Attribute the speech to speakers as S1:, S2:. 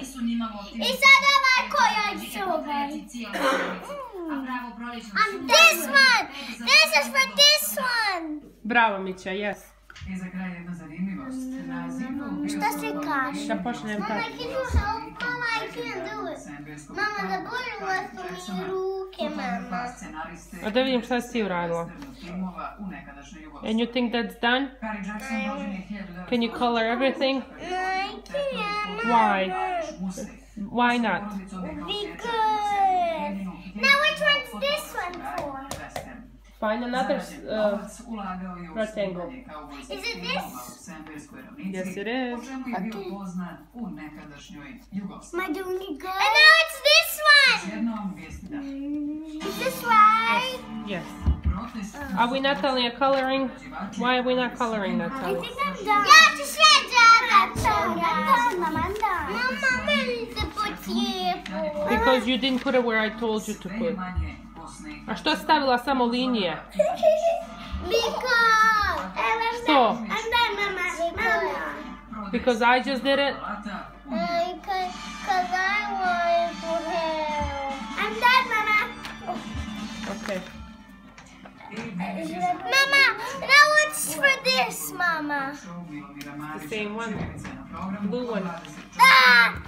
S1: I sad ovaj koji je ovaj. And this one! This is for this one!
S2: Bravo, Mića, yes.
S3: I za kraj jedna zanimljivost. Na zidu bio
S1: Šta se kaže?
S2: Da počnem
S1: Mama, can you help? Mama, I can't do it. Mama, da bolje su mi ruke, mama.
S2: A da vidim šta si ti uradila. And you think that's done? Can you color everything?
S1: No, I can't.
S2: Why? Why not?
S1: Because. Now, which one's this one for?
S2: Find another uh, rectangle.
S1: Is it this?
S2: Yes, it is. Okay.
S1: Am I doing it good? And now it's this one! Is this right?
S2: Yes. Are we not only coloring? Why are we not coloring that
S1: I think I'm done. Yeah,
S2: Because you didn't put it where I told you to put. A što si stavila samo linije?
S1: Because.
S2: Što?
S1: I'm done, Mama. Mama.
S2: Because I just did it?
S1: Because I wanted to help. I'm done, Mama.
S2: Okay.
S1: Mama, now what's for this, Mama?
S2: The same one. Blue one.
S1: Ah!